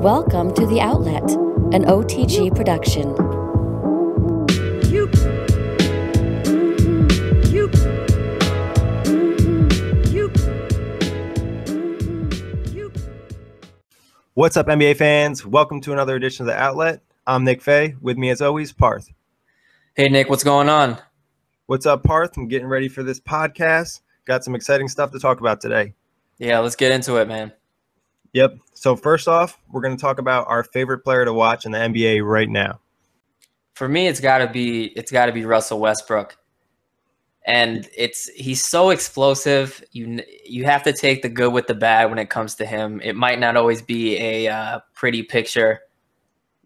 Welcome to The Outlet, an OTG production. What's up, NBA fans? Welcome to another edition of The Outlet. I'm Nick Fay. With me, as always, Parth. Hey, Nick, what's going on? What's up, Parth? I'm getting ready for this podcast. Got some exciting stuff to talk about today. Yeah, let's get into it, man. Yep. So, first off, we're going to talk about our favorite player to watch in the NBA right now. For me, it's got to be it's got to be Russell Westbrook. And it's he's so explosive. You you have to take the good with the bad when it comes to him. It might not always be a uh, pretty picture,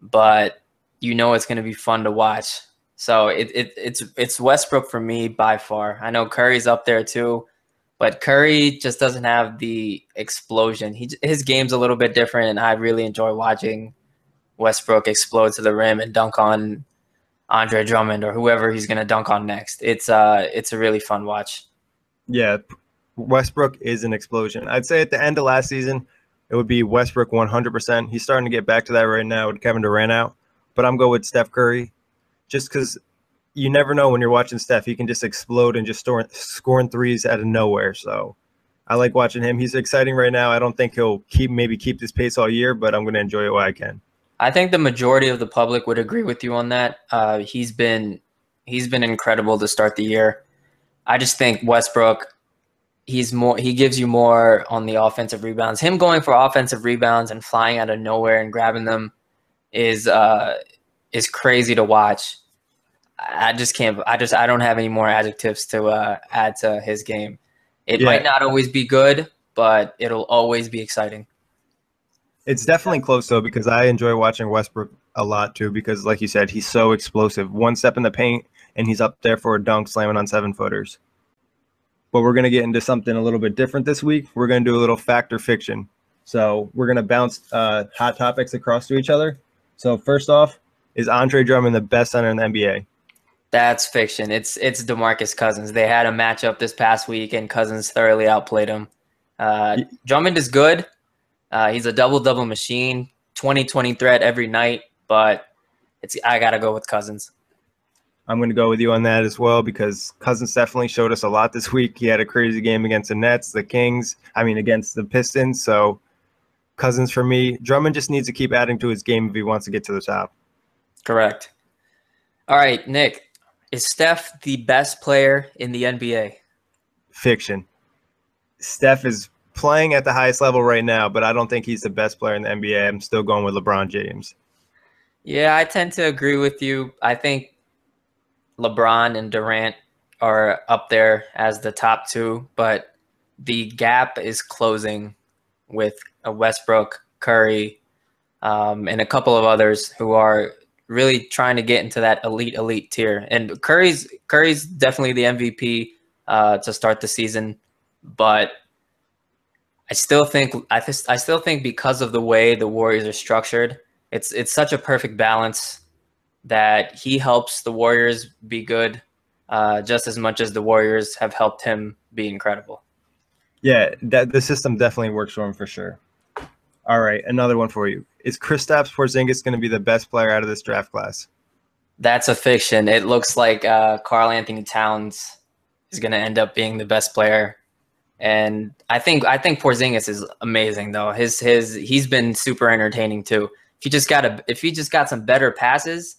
but you know it's going to be fun to watch. So it, it it's it's Westbrook for me by far. I know Curry's up there too, but Curry just doesn't have the explosion. He his game's a little bit different, and I really enjoy watching Westbrook explode to the rim and dunk on Andre Drummond or whoever he's going to dunk on next. It's uh it's a really fun watch. Yeah, Westbrook is an explosion. I'd say at the end of last season, it would be Westbrook 100%. He's starting to get back to that right now with Kevin Durant out. But I'm going with Steph Curry just because you never know when you're watching Steph. He can just explode and just store, scoring threes out of nowhere. So I like watching him. He's exciting right now. I don't think he'll keep maybe keep this pace all year, but I'm going to enjoy it while I can. I think the majority of the public would agree with you on that. Uh, he's been he's been incredible to start the year. I just think Westbrook he's more he gives you more on the offensive rebounds. Him going for offensive rebounds and flying out of nowhere and grabbing them is uh is crazy to watch. I just can't I just I don't have any more adjectives to uh add to his game. It yeah. might not always be good, but it'll always be exciting. It's definitely close though because I enjoy watching Westbrook a lot too because like you said he's so explosive. One step in the paint and he's up there for a dunk slamming on seven footers. But we're going to get into something a little bit different this week. We're going to do a little fact or fiction. So we're going to bounce uh, hot topics across to each other. So first off, is Andre Drummond the best center in the NBA? That's fiction. It's it's DeMarcus Cousins. They had a matchup this past week, and Cousins thoroughly outplayed him. Uh, Drummond is good. Uh, he's a double double machine, 20 20 threat every night, but it's I gotta go with Cousins. I'm going to go with you on that as well because Cousins definitely showed us a lot this week. He had a crazy game against the Nets, the Kings, I mean, against the Pistons. So, Cousins for me. Drummond just needs to keep adding to his game if he wants to get to the top. Correct. All right, Nick. Is Steph the best player in the NBA? Fiction. Steph is playing at the highest level right now, but I don't think he's the best player in the NBA. I'm still going with LeBron James. Yeah, I tend to agree with you. I think LeBron and Durant are up there as the top two, but the gap is closing with a Westbrook, Curry, um, and a couple of others who are really trying to get into that elite elite tier. And Curry's Curry's definitely the MVP uh, to start the season, but I still think I, th- I still think because of the way the Warriors are structured, it's it's such a perfect balance that he helps the Warriors be good uh, just as much as the Warriors have helped him be incredible. Yeah, that the system definitely works for him for sure. All right, another one for you. Is Kristaps Porzingis going to be the best player out of this draft class? That's a fiction. It looks like uh, Karl-Anthony Towns is going to end up being the best player and I think I think Porzingis is amazing though. His his he's been super entertaining too. If he just got a if he just got some better passes,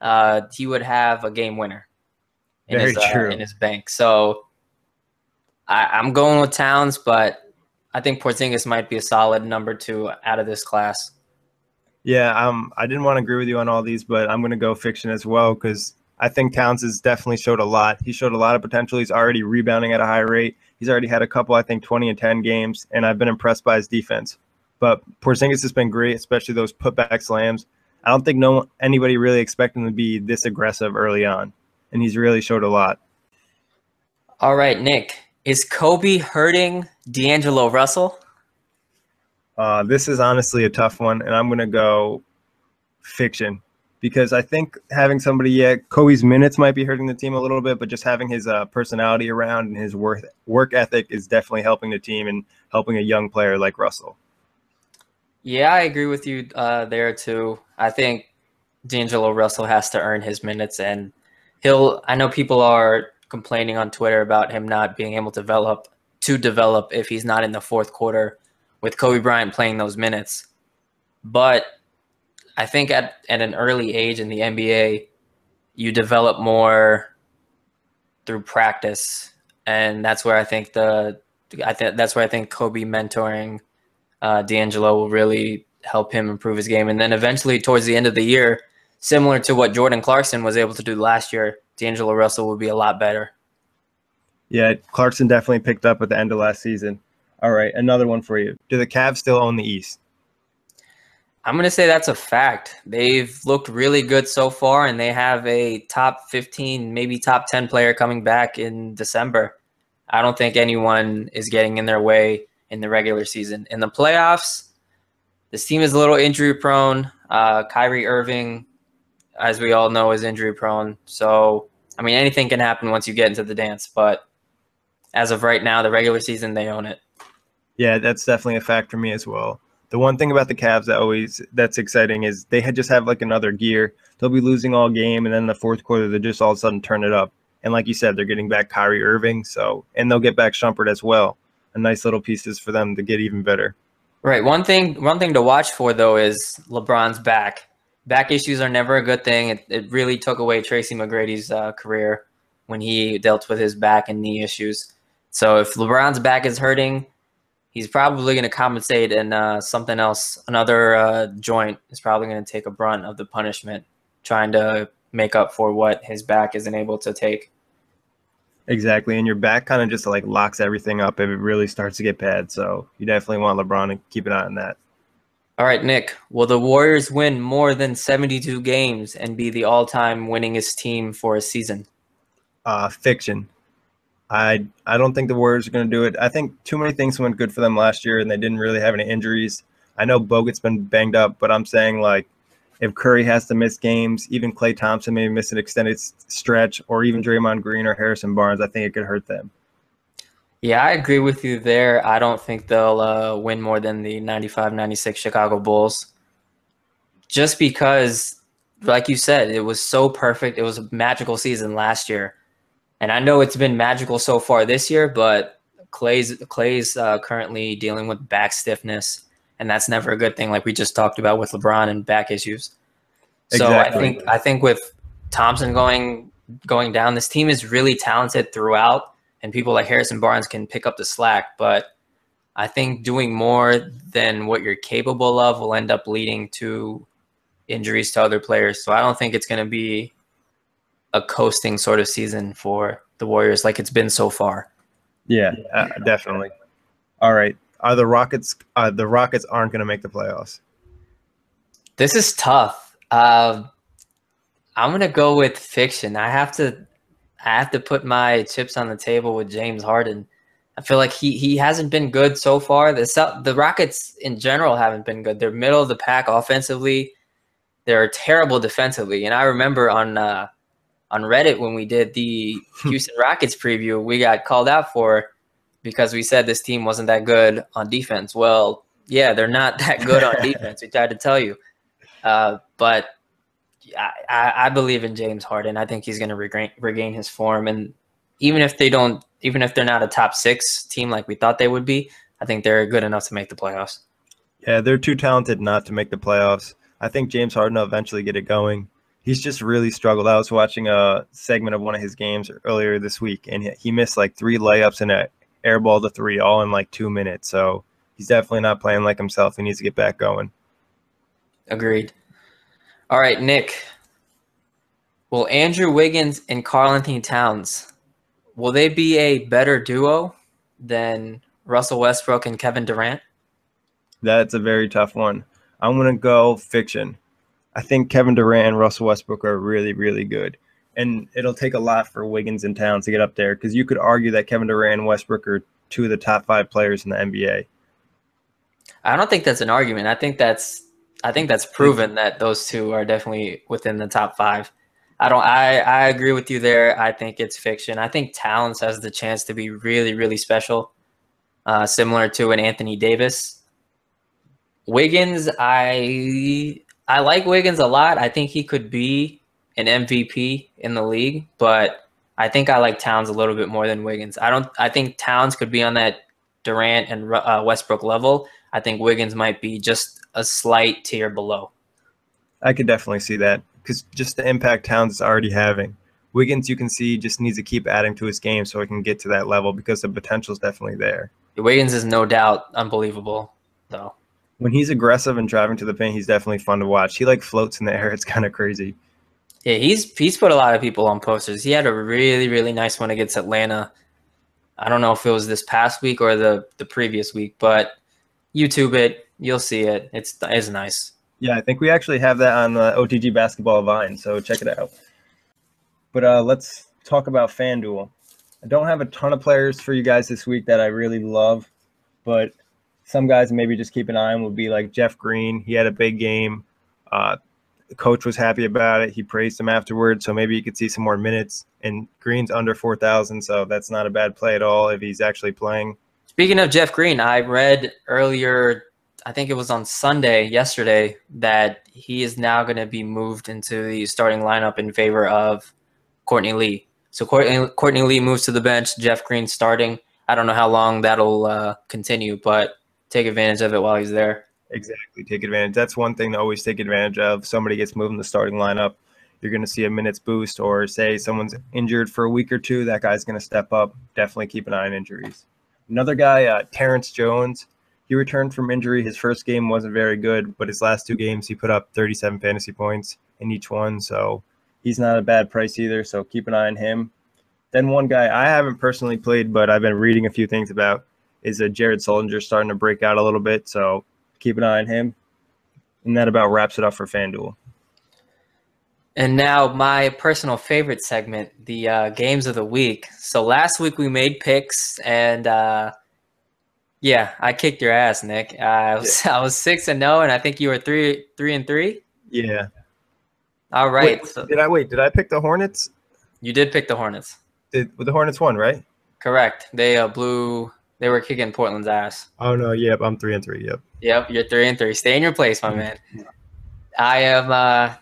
uh, he would have a game winner in Very his uh, in his bank. So I, I'm going with Towns, but I think Porzingis might be a solid number two out of this class. Yeah, um, I didn't want to agree with you on all these, but I'm going to go fiction as well because I think Towns has definitely showed a lot. He showed a lot of potential. He's already rebounding at a high rate. He's already had a couple, I think, 20 and 10 games, and I've been impressed by his defense. But Porzingis has been great, especially those putback slams. I don't think no anybody really expected him to be this aggressive early on, and he's really showed a lot. All right, Nick, is Kobe hurting D'Angelo Russell? Uh, this is honestly a tough one, and I'm going to go fiction because I think having somebody, yeah, Kobe's minutes might be hurting the team a little bit, but just having his uh, personality around and his work work ethic is definitely helping the team and helping a young player like Russell. Yeah, I agree with you uh, there too. I think D'Angelo Russell has to earn his minutes, and he'll. I know people are complaining on Twitter about him not being able to develop to develop if he's not in the fourth quarter with Kobe Bryant playing those minutes. But I think at, at an early age in the NBA, you develop more through practice, and that's where I think the I think that's where I think Kobe mentoring uh, D'Angelo will really help him improve his game, and then eventually towards the end of the year, similar to what Jordan Clarkson was able to do last year, D'Angelo Russell will be a lot better. Yeah, Clarkson definitely picked up at the end of last season. All right, another one for you. Do the Cavs still own the East? I'm going to say that's a fact. They've looked really good so far, and they have a top 15, maybe top 10 player coming back in December. I don't think anyone is getting in their way in the regular season. In the playoffs, this team is a little injury prone. Uh, Kyrie Irving, as we all know, is injury prone. So, I mean, anything can happen once you get into the dance. But as of right now, the regular season, they own it. Yeah, that's definitely a fact for me as well. The one thing about the Cavs that always that's exciting is they had just have like another gear. They'll be losing all game, and then the fourth quarter they just all of a sudden turn it up. And like you said, they're getting back Kyrie Irving, so and they'll get back Shumpert as well. A nice little pieces for them to get even better. Right. One thing one thing to watch for though is LeBron's back. Back issues are never a good thing. It, it really took away Tracy McGrady's uh, career when he dealt with his back and knee issues. So if LeBron's back is hurting, he's probably going to compensate and uh, something else, another uh, joint is probably going to take a brunt of the punishment, trying to make up for what his back isn't able to take. Exactly, and your back kind of just like locks everything up if it really starts to get bad. So you definitely want LeBron to keep an eye on that. All right, Nick. Will the Warriors win more than 72 games and be the all-time winningest team for a season? Uh, fiction. I I don't think the Warriors are going to do it. I think too many things went good for them last year, and they didn't really have any injuries. I know Bogut's been banged up, but I'm saying like if Curry has to miss games, even Klay Thompson may miss an extended stretch, or even Draymond Green or Harrison Barnes, I think it could hurt them. Yeah, I agree with you there. I don't think they'll uh, win more than the 95 96 Chicago Bulls. Just because, like you said, it was so perfect. It was a magical season last year. And I know it's been magical so far this year, but Klay's Klay's uh, currently dealing with back stiffness, and that's never a good thing. Like we just talked about with LeBron and back issues. So exactly. I think I think with Thompson going going down, this team is really talented throughout, and people like Harrison Barnes can pick up the slack. But I think doing more than what you're capable of will end up leading to injuries to other players. So I don't think it's going to be a coasting sort of season for the Warriors like it's been so far. Yeah, uh, definitely. All right. Are the Rockets uh, the Rockets aren't going to make the playoffs? This is tough. Uh, I'm going to go with fiction. I have to I have to put my chips on the table with James Harden. I feel like he he hasn't been good so far. The the Rockets in general haven't been good. They're middle of the pack offensively. They're terrible defensively. And I remember on uh, on Reddit when we did the Houston Rockets preview, we got called out for because we said this team wasn't that good on defense. Well, yeah, they're not that good on defense. We tried to tell you, uh, but I, I, believe in James Harden. I think he's going to regain regain his form, and even if they don't, even if they're not a top six team like we thought they would be, I think they're good enough to make the playoffs. Yeah, they're too talented not to make the playoffs. I think James Harden will eventually get it going he's just really struggled. I was watching a segment of one of his games earlier this week, and he missed like three layups and a airball to three, all in like two minutes. So he's definitely not playing like himself. He needs to get back going. Agreed. All right, Nick. Will Andrew Wiggins and Karl-Anthony Towns will they be a better duo than Russell Westbrook and Kevin Durant? That's a very tough one. I'm gonna go fiction. I think Kevin Durant and Russell Westbrook are really, really good. And it'll take a lot for Wiggins and Towns to get up there because you could argue that Kevin Durant and Westbrook are two of the top five players in the NBA. I don't think that's an argument. I think that's I think that's proven that those two are definitely within the top five. I don't I, I agree with you there. I think it's fiction. I think Towns has the chance to be really, really special. Uh, similar to an Anthony Davis Wiggins, I I like Wiggins a lot. I think he could be an MVP in the league, but I think I like Towns a little bit more than Wiggins. I don't. I think Towns could be on that Durant and uh, Westbrook level. I think Wiggins might be just a slight tier below. I could definitely see that because just the impact Towns is already having. Wiggins, you can see, just needs to keep adding to his game so he can get to that level because the potential is definitely there. Wiggins is no doubt unbelievable, though. When he's aggressive and driving to the paint, he's definitely fun to watch. He like floats in the air. It's kind of crazy. Yeah, he's he's put a lot of people on posters. He had a really really nice one against Atlanta. I don't know if it was this past week or the the previous week, but YouTube it, you'll see it. It's it's nice. Yeah, I think we actually have that on the OTG Basketball Vine, so check it out. But uh, let's talk about FanDuel. I don't have a ton of players for you guys this week that I really love, but some guys maybe just keep an eye on would be like Jeff Green. He had a big game. Uh, the coach was happy about it. He praised him afterwards, so maybe you could see some more minutes. And Green's under 4,000, so that's not a bad play at all if he's actually playing. Speaking of Jeff Green, I read earlier, I think it was on Sunday, yesterday, that he is now going to be moved into the starting lineup in favor of Courtney Lee. So Courtney, Courtney Lee moves to the bench, Jeff Green starting. I don't know how long that'll uh, continue, but take advantage of it while he's there. Exactly. Take advantage. That's one thing to always take advantage of. Somebody gets moved in the starting lineup, you're going to see a minutes boost, or say someone's injured for a week or two, that guy's going to step up. Definitely keep an eye on injuries. Another guy, uh, Terrence Jones, he returned from injury. His first game wasn't very good, but his last two games, he put up 37 fantasy points in each one. So he's not a bad price either. So keep an eye on him. Then one guy I haven't personally played, but I've been reading a few things about is a Jared Sullinger starting to break out a little bit. So keep an eye on him. And that about wraps it up for FanDuel. And now my personal favorite segment, the uh, games of the week. So last week we made picks, and uh, yeah, I kicked your ass, Nick. I was I was six and zero, and I think you were three three and three. Yeah. All right. Wait, so did I wait? Did I pick the Hornets? you did pick the Hornets. Did the Hornets won, right? Correct. They uh, blew. They were kicking Portland's ass. Oh no, yep, I'm three and three. Yep. Yep, you're three and three. Stay in your place, my man. I am. Uh,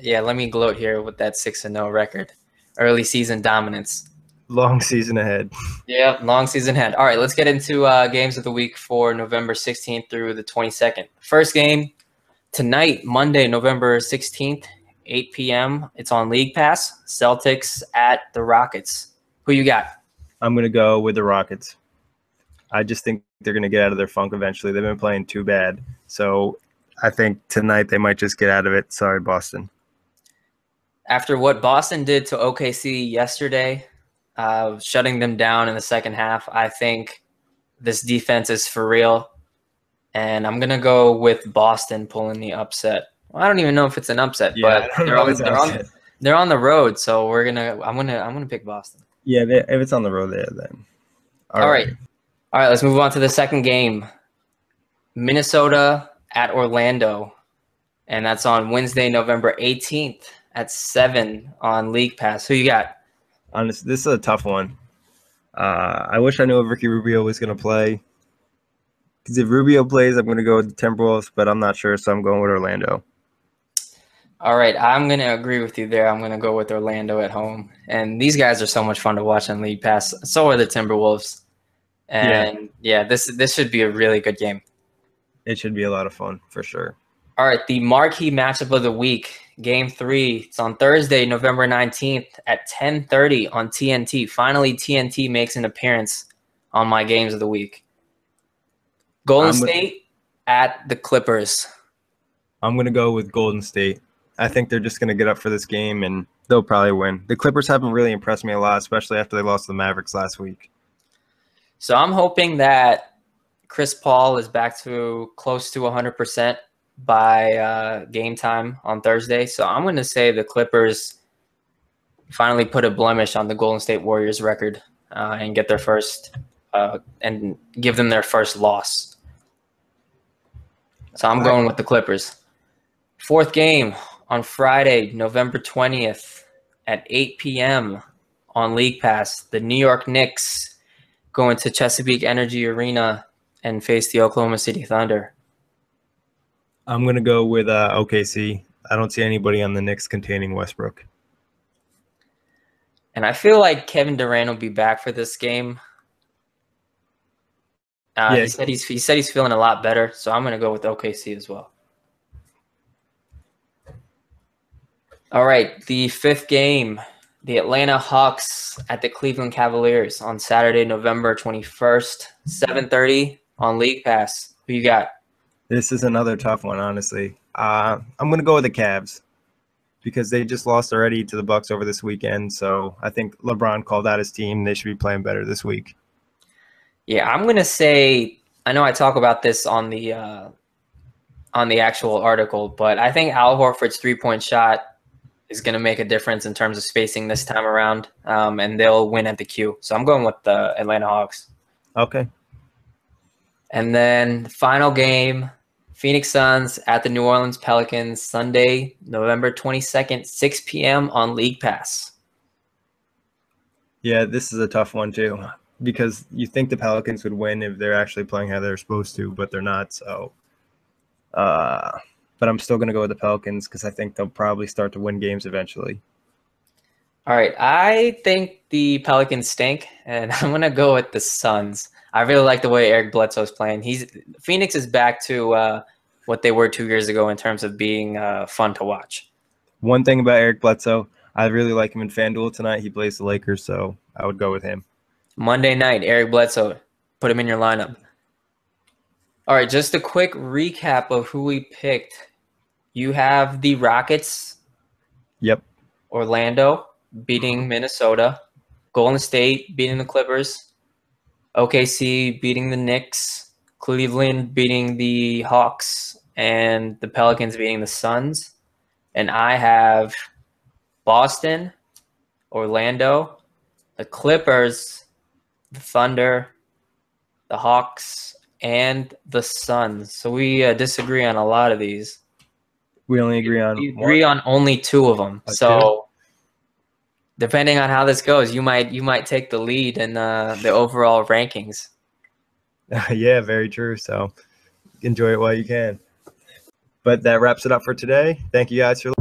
yeah, let me gloat here with that six and no record. Early season dominance. Long season ahead. Yep, long season ahead. All right, let's get into uh, games of the week for November 16th through the 22nd. First game tonight, Monday, November 16th, 8 p.m. It's on League Pass. Celtics at the Rockets. Who you got? I'm gonna go with the Rockets. I just think they're gonna get out of their funk eventually. They've been playing too bad, so I think tonight they might just get out of it. Sorry, Boston. After what Boston did to OKC yesterday, uh, shutting them down in the second half, I think this defense is for real. And I'm gonna go with Boston pulling the upset. Well, I don't even know if it's an upset, Yeah, but they're on, they're, on, they're on the road, so we're gonna. I'm gonna. I'm gonna pick Boston. Yeah, they, if it's on the road there, then. All right. All right, let's move on to the second game. Minnesota at Orlando. And that's on Wednesday, November 18th at 7 on League Pass. Who you got? Honest, this is a tough one. Uh, I wish I knew if Ricky Rubio was going to play. Because if Rubio plays, I'm going to go with the Timberwolves, but I'm not sure, so I'm going with Orlando. All right, I'm going to agree with you there. I'm going to go with Orlando at home. And these guys are so much fun to watch on League Pass. So are the Timberwolves. And yeah, this this should be a really good game. It should be a lot of fun for sure. All right, the marquee matchup of the week, Game Three. It's on Thursday, November nineteenth at ten thirty on TNT. Finally, TNT makes an appearance on my games of the week. Golden I'm with- State at the Clippers. I'm going to go with Golden State. I think they're just going to get up for this game and they'll probably win. The Clippers haven't really impressed me a lot, especially after they lost to the Mavericks last week. So I'm hoping that Chris Paul is back to close to 100% by uh, game time on Thursday. So I'm going to say the Clippers finally put a blemish on the Golden State Warriors record uh, and get their first uh, and give them their first loss. So I'm going with the Clippers. Fourth game on Friday, November 20th at 8 p.m. on League Pass. The New York Knicks going to Chesapeake Energy Arena and face the Oklahoma City Thunder. I'm gonna go with uh, OKC. I don't see anybody on the Knicks containing Westbrook. And I feel like Kevin Durant will be back for this game. Uh, Yeah. He said he's he said he's feeling a lot better, so I'm gonna go with OKC as well. All right, the fifth game, the Atlanta Hawks at the Cleveland Cavaliers on Saturday, November 21st, 7:30 on League Pass. Who you got? This is another tough one, honestly. Uh, I'm gonna go with the Cavs because they just lost already to the Bucks over this weekend. So I think LeBron called out his team. They should be playing better this week. Yeah, I'm gonna say. I know I talk about this on the uh, on the actual article, but I think Al Horford's three point shot is gonna make a difference in terms of spacing this time around, um, and they'll win at the Q. So I'm going with the Atlanta Hawks. Okay. And then the final game, Phoenix Suns at the New Orleans Pelicans, Sunday, November 22nd, 6 p.m. on League Pass. Yeah, this is a tough one too because you think the Pelicans would win if they're actually playing how they're supposed to, but they're not. So, uh, but I'm still gonna go with the Pelicans because I think they'll probably start to win games eventually. All right, I think the Pelicans stink, and I'm gonna go with the Suns. I really like the way Eric Bledsoe's playing. He's Phoenix is back to uh, what they were two years ago in terms of being uh, fun to watch. One thing about Eric Bledsoe, I really like him in FanDuel tonight. He plays the Lakers, so I would go with him. Monday night, Eric Bledsoe, put him in your lineup. All right, just a quick recap of who we picked. You have the Rockets, Yep. Orlando beating Minnesota, Golden State beating the Clippers, OKC beating the Knicks, Cleveland beating the Hawks, and the Pelicans beating the Suns. And I have Boston, Orlando, the Clippers, the Thunder, the Hawks, and the Suns. So we uh, disagree on a lot of these. We only agree on We one. agree on only two of them. So depending on how this goes, you might you might take the lead in uh, the overall rankings. yeah, very true. So enjoy it while you can. But that wraps it up for today. Thank you guys for